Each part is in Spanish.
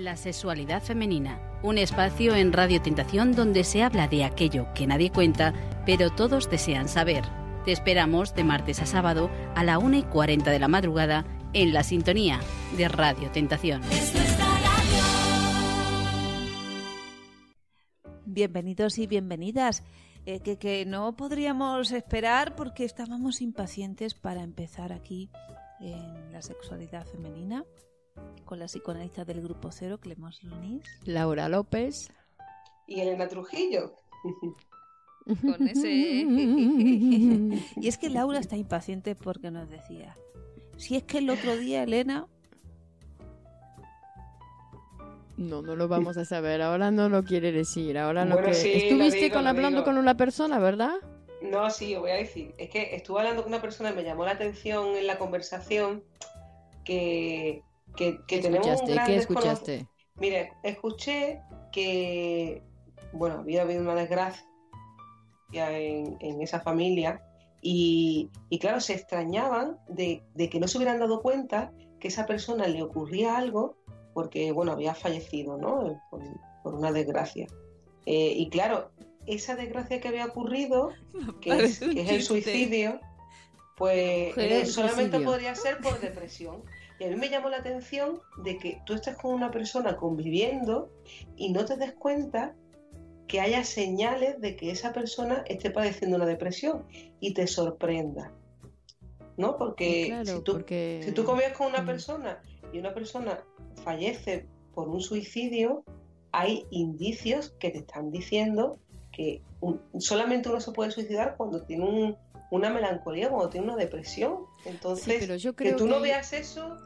La sexualidad femenina, un espacio en Radio Tentación donde se habla de aquello que nadie cuenta, pero todos desean saber. Te esperamos de martes a sábado a la 1 y 40 de la madrugada en la sintonía de Radio Tentación. Bienvenidos y bienvenidas. Eh, que, que no podríamos esperar porque estábamos impacientes para empezar aquí en la sexualidad femenina con la psicoanalista del grupo cero, Clemos Lunis. Laura López. Y Elena Trujillo. Con ese... y es que Laura está impaciente porque nos decía, si es que el otro día Elena... No, no lo vamos a saber. Ahora no lo quiere decir. Ahora lo Bueno, que... sí, Estuviste lo digo, con, lo hablando digo. con una persona, ¿verdad? No, sí, voy a decir. Es que estuve hablando con una persona y me llamó la atención en la conversación que, que, que ¿Qué tenemos un escuchaste? gran ¿Qué escuchaste? Mire, escuché que, bueno, había habido una desgracia en, en esa familia y, y claro, se extrañaban de, de que no se hubieran dado cuenta que a esa persona le ocurría algo porque, bueno, había fallecido, ¿no? Por, por una desgracia. Eh, y claro, esa desgracia que había ocurrido, que es, Parece un que es el suicidio, pues eh, solamente suicidio. podría ser por depresión. Y a mí me llamó la atención de que tú estés con una persona conviviendo y no te des cuenta que haya señales de que esa persona esté padeciendo una depresión y te sorprenda. ¿No? Porque, Claro, si, tú, porque... si tú convives con una Mm. persona y una persona fallece por un suicidio, hay indicios que te están diciendo que un- solamente uno se puede suicidar cuando tiene un- una melancolía, cuando tiene una depresión. Entonces, pero yo que tú no veas eso,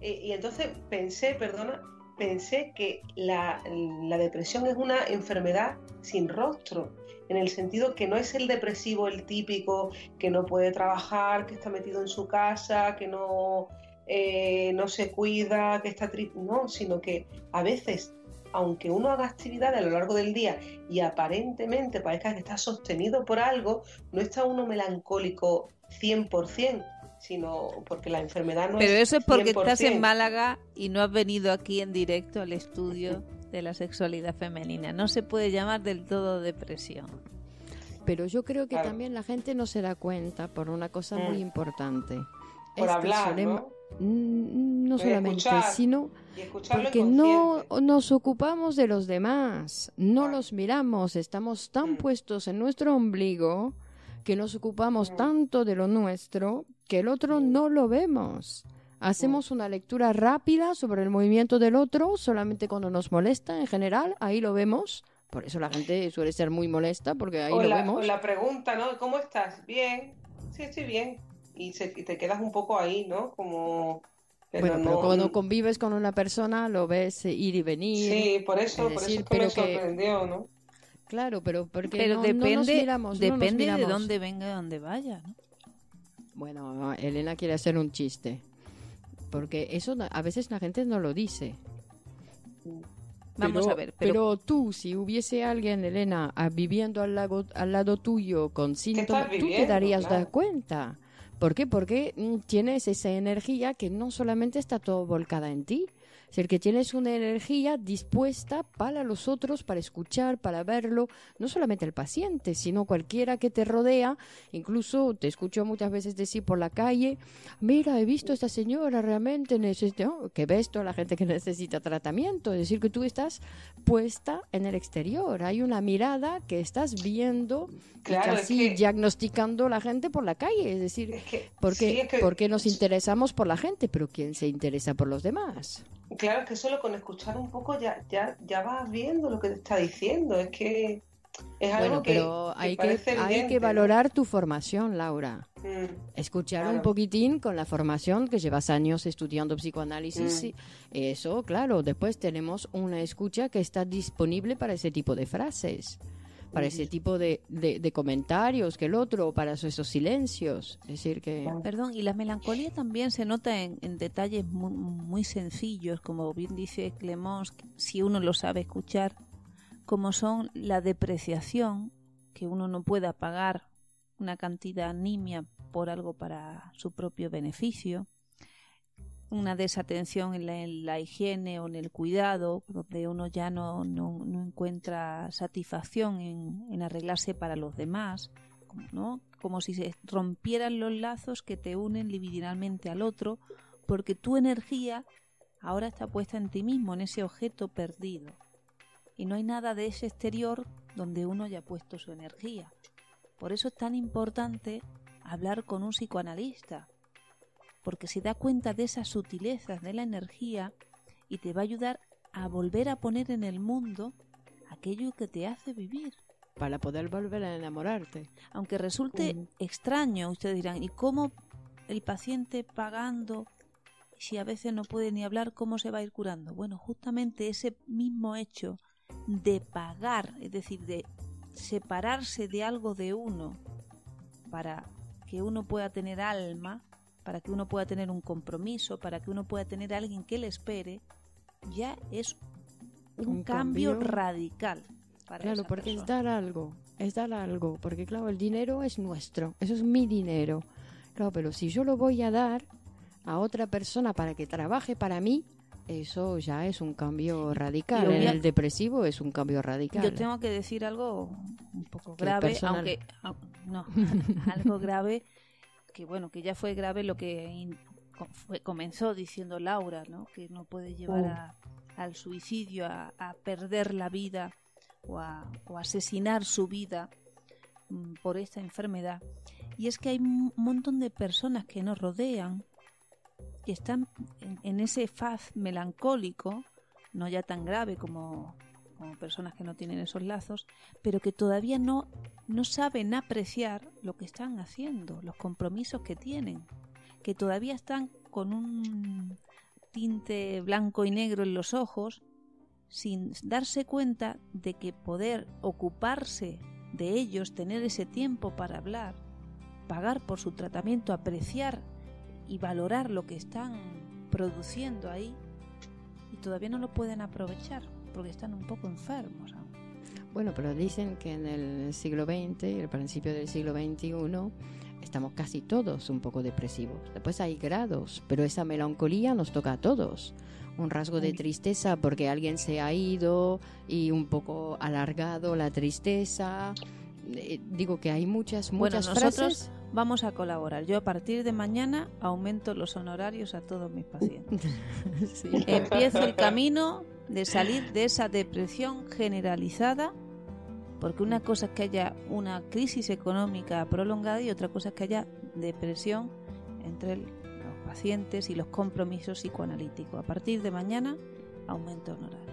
eh, y entonces pensé, perdona, pensé que la, la depresión es una enfermedad sin rostro, en el sentido que no es el depresivo el típico que no puede trabajar, que está metido en su casa, que no, eh, no se cuida, que está triste, no, sino que a veces, aunque uno haga actividades a lo largo del día y aparentemente parezca que está sostenido por algo, no está uno melancólico 100%, sino porque la enfermedad no Pero es eso es porque estás 100%. en Málaga y no has venido aquí en directo al estudio de la sexualidad femenina. No se puede llamar del todo depresión. Pero yo creo que Claro. también la gente no se da cuenta por una cosa Mm. muy importante. Por Es que hablar, solema- ¿no? Mm, no solamente, escuchar. sino porque no nos ocupamos de los demás, no los miramos, estamos tan Mm. puestos en nuestro ombligo que nos ocupamos Mm. tanto de lo nuestro que el otro Mm. no lo vemos. Hacemos una lectura rápida sobre el movimiento del otro solamente cuando nos molesta en general, ahí lo vemos. Por eso la gente suele ser muy molesta porque ahí o, lo la, vemos. o la pregunta, ¿no? ¿Cómo estás? Bien. Sí, estoy bien. Y, se- y te quedas un poco ahí, ¿no? Como... Pero bueno, pero no- cuando convives con una persona lo ves ir y venir. Sí, por eso, es por decir, eso es que me sorprendió, ¿no? Claro, pero porque Pero no, no nos depende, miramos, no nos depende de miramos. dónde venga y dónde vaya. ¿no? Bueno, Elena quiere hacer un chiste. Porque eso a veces la gente no lo dice. Vamos Pero- a ver, pero, Pero tú, si hubiese alguien, Elena, viviendo al lado, al lado tuyo con síntomas, tú te darías Claro. cuenta. ¿Por qué? Porque mm, tienes esa energía que no solamente está todo volcada en ti, es decir, que tienes una energía dispuesta para los otros, para escuchar, para verlo, no solamente el paciente, sino cualquiera que te rodea. Incluso te escucho muchas veces decir por la calle, mira, he visto a esta señora realmente necesita, ¿no? que ves toda la gente que necesita tratamiento, es decir, que tú estás puesta en el exterior, hay una mirada que estás viendo y Claro, es casi que- diagnosticando a la gente por la calle, es decir, Es que, porque, sí, es que- porque nos interesamos por la gente, pero ¿quién se interesa por los demás? Claro, es que solo con escuchar un poco ya, ya, ya vas viendo lo que te está diciendo. Es que es algo Bueno, que, hay que, hay que valorar tu formación, Laura. Mm, Escuchar Claro. un poquitín con la formación que llevas años estudiando psicoanálisis. Mm. y Eso, claro. Después tenemos una escucha que está disponible para ese tipo de frases, para ese tipo de, de- de comentarios que el otro, para esos esos silencios. Es decir, que... Perdón, y la melancolía también se nota en, en detalles muy, muy sencillos, como bien dice Clemons, si uno lo sabe escuchar, como son la depreciación, que uno no pueda pagar una cantidad nimia por algo para su propio beneficio, una desatención en la, en la, higiene o en el cuidado, donde uno ya no, no, no encuentra satisfacción en, en, arreglarse para los demás, ¿no? como si se rompieran los lazos que te unen libidinalmente al otro, porque tu energía ahora está puesta en ti mismo, en ese objeto perdido. Y no hay nada de ese exterior donde uno haya puesto su energía. Por eso es tan importante hablar con un psicoanalista, porque se da cuenta de esas sutilezas de la energía y te va a ayudar a volver a poner en el mundo aquello que te hace vivir. Para poder volver a enamorarte. Aunque resulte extraño, ustedes dirán, ¿y cómo el paciente pagando, si a veces no puede ni hablar, cómo se va a ir curando? Bueno, justamente ese mismo hecho de pagar, es decir, de separarse de algo de uno para que uno pueda tener alma, para que uno pueda tener un compromiso, para que uno pueda tener a alguien que le espere, ya es un, cambio, radical. claro, porque es dar algo, es dar algo, porque claro, el dinero es nuestro, eso es mi dinero. Claro, pero si yo lo voy a dar a otra persona para que trabaje para mí, eso ya es un cambio radical. En el depresivo es un cambio radical. Yo tengo que decir algo un poco grave, aunque no, algo grave que bueno, que ya fue grave lo que comenzó diciendo Laura, ¿no? Que no puede llevar oh. al suicidio, a, perder la vida o a, asesinar su vida mm, por esta enfermedad. Y es que hay un montón de personas que nos rodean que están en, ese faz melancólico, no ya tan grave como, personas que no tienen esos lazos, pero que todavía no, no saben apreciar lo que están haciendo, los compromisos que tienen, que todavía están con un tinte blanco y negro en los ojos, sin darse cuenta de que poder ocuparse de ellos, tener ese tiempo para hablar, pagar por su tratamiento, apreciar y valorar lo que están produciendo ahí, y todavía no lo pueden aprovechar porque están un poco enfermos. Bueno, pero dicen que en el siglo XX y el principio del siglo XXI estamos casi todos un poco depresivos. Después hay grados, pero esa melancolía nos toca a todos. Un rasgo de tristeza porque alguien se ha ido y un poco alargado la tristeza. Eh, digo que hay muchas, muchas bueno, nosotros vamos a colaborar. Yo a partir de mañana aumento los honorarios a todos mis pacientes. Empiezo el camino de salir de esa depresión generalizada, porque una cosa es que haya una crisis económica prolongada y otra cosa es que haya depresión entre los pacientes y los compromisos psicoanalíticos. A partir de mañana, aumento honorario.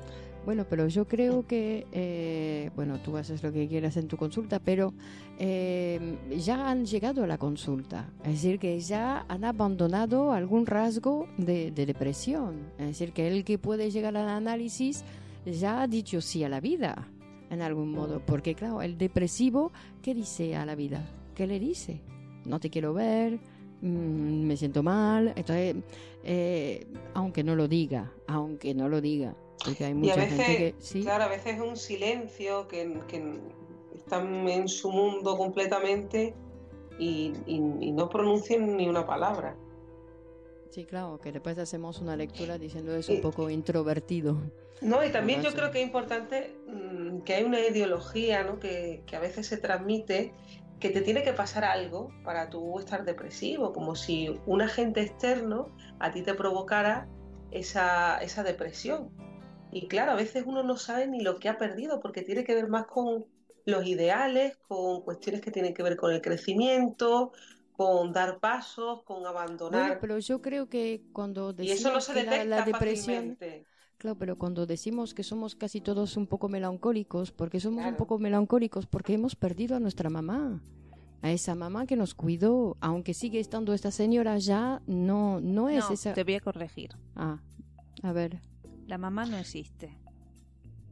Bueno, pero yo creo que, eh, bueno, tú haces lo que quieras en tu consulta, pero eh, ya han llegado a la consulta. Es decir, que ya han abandonado algún rasgo de, depresión. Es decir, que el que puede llegar al análisis ya ha dicho sí a la vida, en algún modo. Porque, claro, el depresivo, ¿qué dice a la vida? ¿Qué le dice? No te quiero ver, mm, me siento mal. Entonces, eh, aunque no lo diga, aunque no lo diga y a veces, claro, a veces es un silencio que, están en su mundo completamente y, no pronuncian ni una palabra. Sí, claro, que después hacemos una lectura diciendo es un poco introvertido. No, y también yo creo que es importante mm, que hay una ideología ¿no? que, que, a veces se transmite que te tiene que pasar algo para tú estar depresivo, como si un agente externo a ti te provocara esa, esa depresión. Y claro, a veces uno no sabe ni lo que ha perdido porque tiene que ver más con los ideales, con cuestiones que tienen que ver con el crecimiento, con dar pasos, con abandonar. pero yo creo que cuando decimos y eso no se detecta la, depresión, Claro, pero cuando decimos que somos casi todos un poco melancólicos, porque somos un poco melancólicos porque hemos perdido a nuestra mamá, a esa mamá que nos cuidó, aunque sigue estando esta señora ya, no, no es no, esa. Te voy a corregir. Ah, a ver la mamá no existe.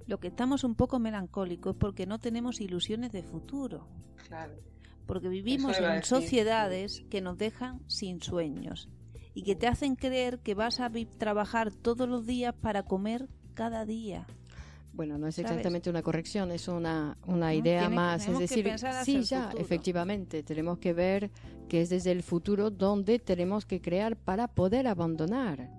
Lo que estamos un poco melancólicos es porque no tenemos ilusiones de futuro. Claro. Porque vivimos en sociedades que nos dejan sin sueños y que te hacen creer que vas a trabajar todos los días para comer cada día. Bueno, no es exactamente una corrección, es una, una idea más. Es decir, sí, ya, efectivamente, tenemos que ver que es desde el futuro donde tenemos que crear para poder abandonar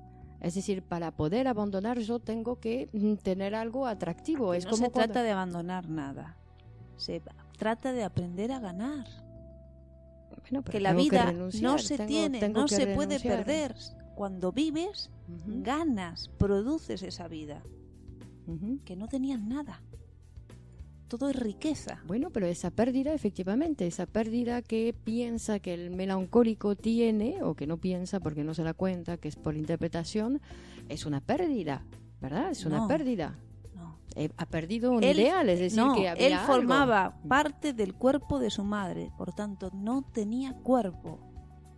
Es decir, para poder abandonar yo tengo que mm, tener algo atractivo. es no como se cuando- trata de abandonar nada. Se trata de aprender a ganar. Bueno, que la vida no se tengo- tiene, tengo no se puede perder. Cuando vives, ganas, produces esa vida, que no tenías nada. Todo es riqueza. Bueno, pero esa pérdida, efectivamente, esa pérdida que piensa que el melancólico tiene, o que no piensa porque no se da cuenta, que es por interpretación, es una pérdida, ¿verdad? Es una No. pérdida. No. Eh, ha perdido un Él- ideal, es decir, no, que había él algo. formaba parte del cuerpo de su madre, por tanto no tenía cuerpo,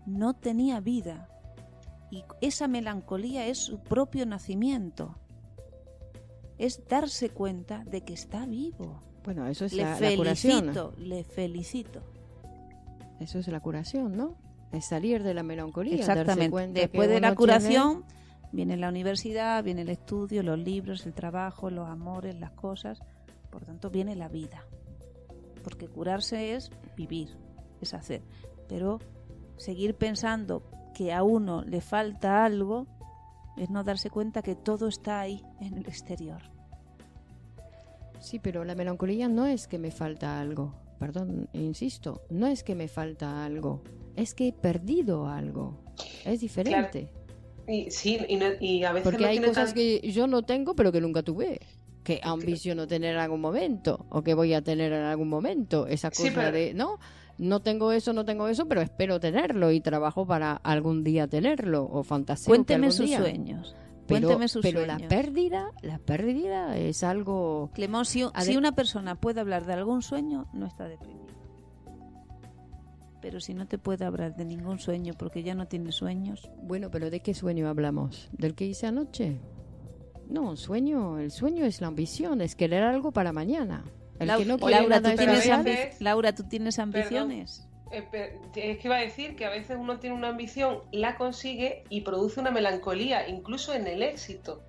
no tenía vida. Y esa melancolía es su propio nacimiento. Es darse cuenta de que está vivo. Bueno, eso es Le la, la curación. felicito, le felicito. Eso es la curación, ¿no? Es salir de la melancolía. Exactamente. Después de la tiene- curación viene la universidad, viene el estudio, los libros, el trabajo, los amores, las cosas. Por tanto, viene la vida. Porque curarse es vivir, es hacer. Pero seguir pensando que a uno le falta algo es no darse cuenta que todo está ahí en el exterior. Sí, pero la melancolía no es que me falta algo. Perdón, insisto, no es que me falta algo, es que he perdido algo. Es diferente. Y, sí, y, no- y a veces Porque no hay tiene cosas tan- que yo no tengo, pero que nunca tuve. Que ambiciono tener en algún momento, o que voy a tener en algún momento. Esa cosa Sí, pero- de, no, no tengo eso, no tengo eso, pero espero tenerlo y trabajo para algún día tenerlo, o fantaseo que Cuénteme algún sus día. sueños. Pero, Cuénteme sus pero la sueños. pérdida, la pérdida es algo... Clemón, si, una persona puede hablar de algún sueño, no está deprimido. Pero si no te puede hablar de ningún sueño porque ya no tiene sueños, Bueno, pero ¿de qué sueño hablamos? ¿Del que hice anoche? No, sueño, el sueño es la ambición, es querer algo para mañana. El Lau- que no quiere Laura, nada ¿tú es tienes Laura, ¿tú tienes ambiciones? Es que iba a decir que a veces uno tiene una ambición, la consigue y produce una melancolía, incluso en el éxito,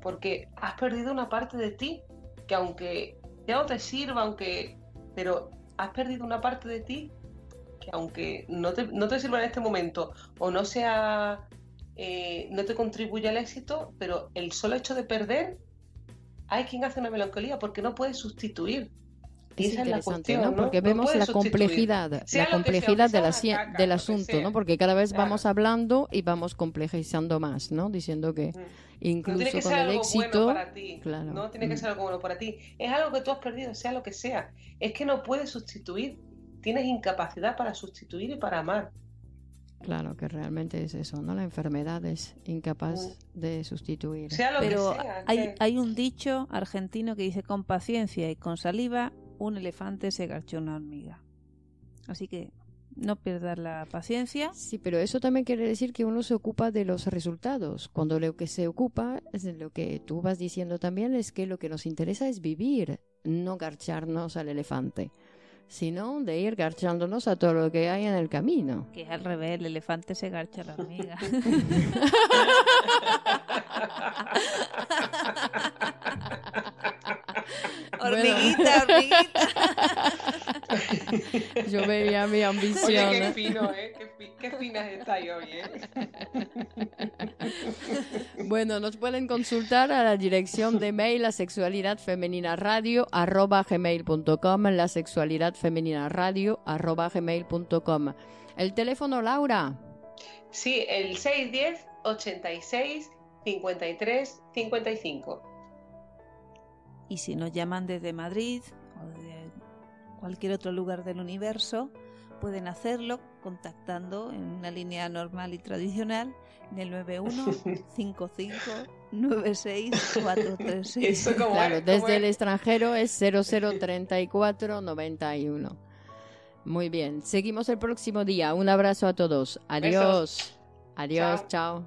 porque has perdido una parte de ti, que aunque ya no te sirva, aunque, pero has perdido una parte de ti que aunque no te, no te sirva en este momento o no sea, eh, no te contribuye al éxito, pero el solo hecho de perder, hay quien hace una melancolía porque no puede sustituir. Es la cuestión, ¿no? Porque No vemos la complejidad, Sea la sea, complejidad de la sea caca, del asunto. ¿no? Porque cada vez Claro. vamos hablando y vamos complejizando más, ¿no? Diciendo que Mm. Incluso tiene que con ser el algo éxito, bueno para ti. claro. No tiene que Mm. ser algo bueno para ti. Es algo que tú has perdido, sea lo que sea. Es que no puedes sustituir. Tienes incapacidad para sustituir y para amar. claro que realmente es eso, ¿no? La enfermedad es incapaz de sustituir. Sea lo Pero que sea. hay, que- hay un dicho argentino que dice con paciencia y con saliva un elefante se garchó una hormiga. Así que no pierdas la paciencia. Sí, pero eso también quiere decir que uno se ocupa de los resultados. Cuando lo que se ocupa, es de lo que tú vas diciendo también, es que lo que nos interesa es vivir, no garcharnos al elefante, sino de ir garchándonos a todo lo que hay en el camino. Que es al revés, el elefante se garcha a la hormiga. hormiguita, hormiguita. Yo veía mi ambición. Oye, qué fino, ¿eh? Qué, fi- qué finas estáis hoy, ¿eh? Bueno, nos pueden consultar a la dirección de mail la sexualidad femenina radio arroba gmail.com, la sexualidad femenina radio arroba gmail.com. El teléfono, Laura. Sí, el 610 86 53 55. Y si nos llaman desde Madrid o de cualquier otro lugar del universo, pueden hacerlo contactando en una línea normal y tradicional en el 91 55 96 436. Eso como Claro, es, como desde el es. extranjero es 003491. Muy bien, seguimos el próximo día. Un abrazo a todos. Adiós. Adiós, chao.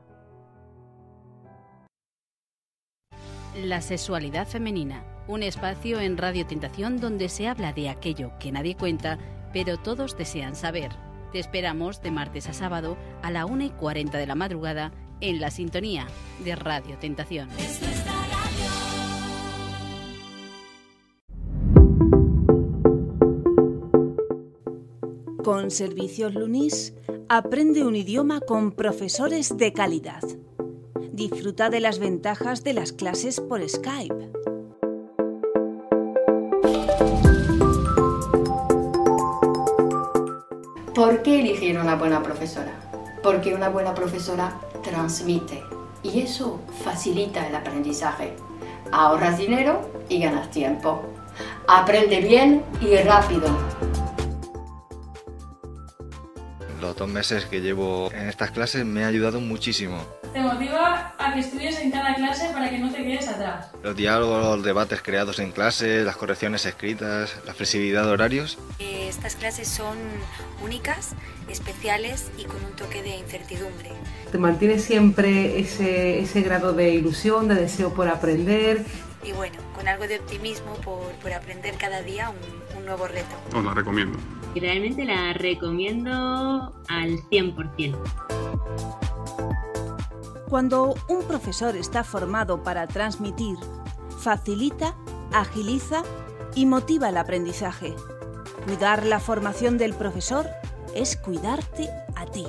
La sexualidad femenina, un espacio en Radio Tentación donde se habla de aquello que nadie cuenta, pero todos desean saber. Te esperamos de martes a sábado a la 1 y 40 de la madrugada en la sintonía de Radio Tentación. Con Servicios Lunis aprende un idioma con profesores de calidad. disfruta de las ventajas de las clases por Skype. ¿Por qué elegir una buena profesora? Porque una buena profesora transmite y eso facilita el aprendizaje. Ahorras dinero y ganas tiempo. Aprende bien y rápido. Los dos meses que llevo en estas clases me ha ayudado muchísimo. Te motiva a que estudies en cada clase para que no te quedes atrás. Los diálogos, los debates creados en clase, las correcciones escritas, la flexibilidad de horarios. Eh, estas clases son únicas, especiales y con un toque de incertidumbre. Te mantiene siempre ese, ese grado de ilusión, de deseo por aprender. Y bueno, con algo de optimismo por, por aprender cada día un, un nuevo reto. Os la recomiendo. Y realmente la recomiendo al 100%. Cuando un profesor está formado para transmitir, facilita, agiliza y motiva el aprendizaje. Cuidar la formación del profesor es cuidarte a ti.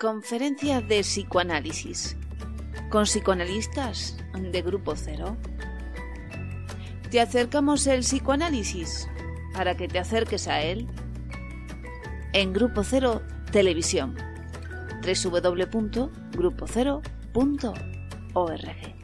Conferencia de psicoanálisis con psicoanalistas de Grupo Cero. Te acercamos el psicoanálisis para que te acerques a él en Grupo Cero Televisión www.grupocero.org